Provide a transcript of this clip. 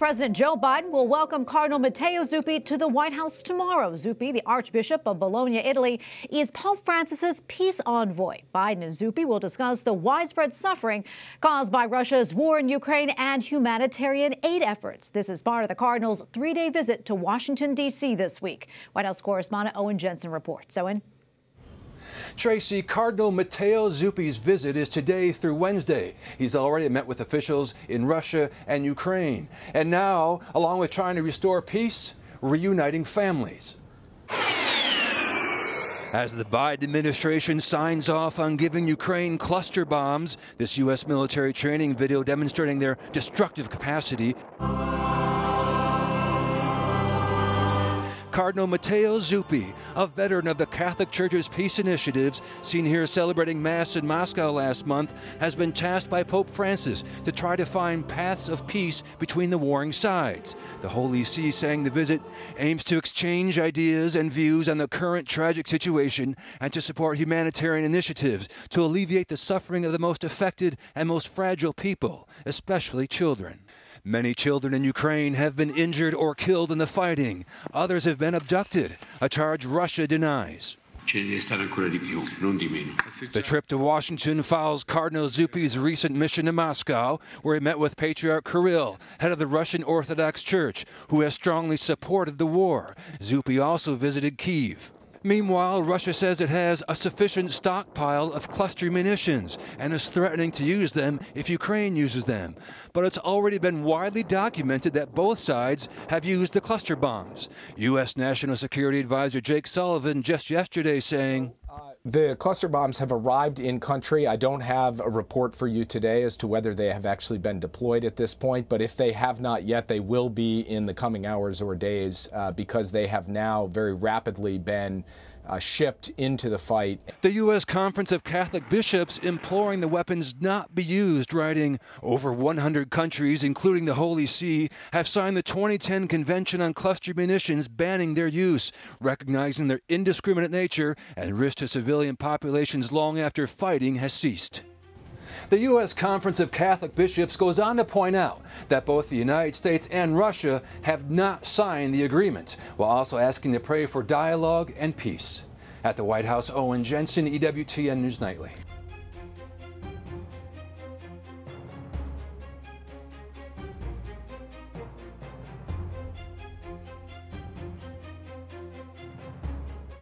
President Joe Biden will welcome Cardinal Matteo Zuppi to the White House tomorrow. Zuppi, the Archbishop of Bologna, Italy, is Pope Francis's peace envoy. Biden and Zuppi will discuss the widespread suffering caused by Russia's war in Ukraine and humanitarian aid efforts. This is part of the Cardinal's three day visit to Washington, D.C. this week. White House correspondent Owen Jensen reports. Owen. Tracy, Cardinal Matteo Zuppi's visit is today through Wednesday. He's already met with officials in Russia and Ukraine. And now, along with trying to restore peace, reuniting families. As the Biden administration signs off on giving Ukraine cluster bombs, this U.S. military training video demonstrating their destructive capacity. Cardinal Matteo Zuppi, a veteran of the Catholic Church's peace initiatives, seen here celebrating Mass in Moscow last month, has been tasked by Pope Francis to try to find paths of peace between the warring sides. The Holy See saying the visit aims to exchange ideas and views on the current tragic situation and to support humanitarian initiatives to alleviate the suffering of the most affected and most fragile people, especially children. Many children in Ukraine have been injured or killed in the fighting. Others have been abducted, a charge Russia denies. The trip to Washington follows Cardinal Zuppi's recent mission to Moscow, where he met with Patriarch Kirill, head of the Russian Orthodox Church, who has strongly supported the war. Zuppi also visited Kiev. Meanwhile, Russia says it has a sufficient stockpile of cluster munitions and is threatening to use them if Ukraine uses them. But it's already been widely documented that both sides have used the cluster bombs. U.S. National Security Advisor Jake Sullivan just yesterday saying, the cluster bombs have arrived in country. I don't have a report for you today as to whether they have actually been deployed at this point, but if they have not yet, they will be in the coming hours or days uh, because they have now very rapidly been uh, shipped into the fight. The U.S. Conference of Catholic Bishops imploring the weapons not be used, writing over 100 countries, including the Holy See, have signed the 2010 Convention on Cluster Munitions banning their use, recognizing their indiscriminate nature and risk to civilian populations long after fighting has ceased. The U.S. Conference of Catholic Bishops goes on to point out that both the United States and Russia have not signed the agreement, while also asking to pray for dialogue and peace. At the White House, Owen Jensen, EWTN News Nightly.